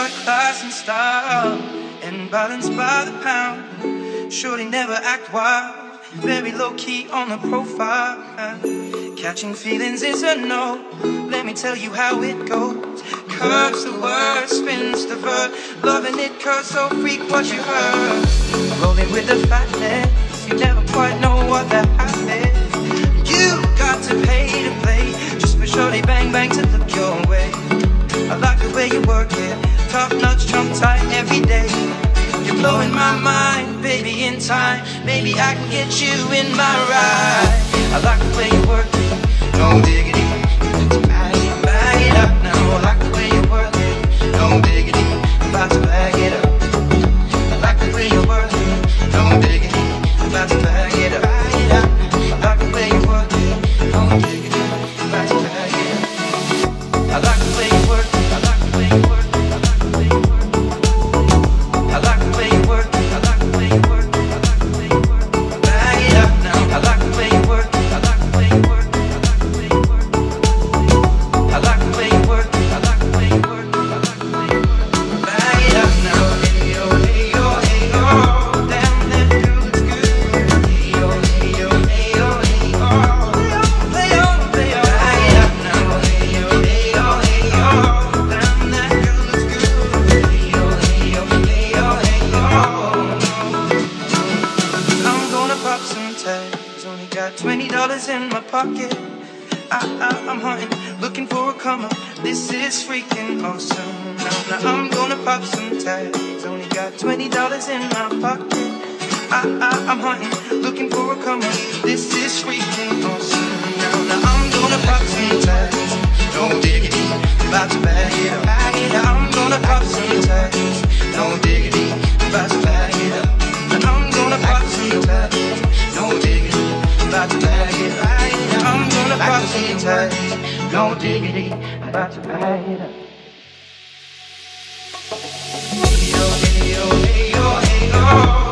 got class and style and balance by the pound. Surely never act wild, very low key on the profile. Catching feelings is a no. Let me tell you how it goes. Curves the word, spins the verb. Loving it, curse so freak what you heard. Rolling with the fatness, you never quite know what that. top notch, jump tight every day. You're blowing my mind, baby, in time. Maybe I can get you in my ride. I like the way you work me, no diggity. pocket. I, I, am hunting, looking for a come up. This is freaking awesome. Now, now I'm gonna pop some tags. Only got twenty dollars in my pocket. I, I, I'm hunting, looking for a come up. This is freaking awesome. Now, now I'm gonna pop some tags. No diggity, about to bag it up. I'm gonna pop some tags. diggity, about to ride up. Hey yo, hey yo, hey yo, hey yo.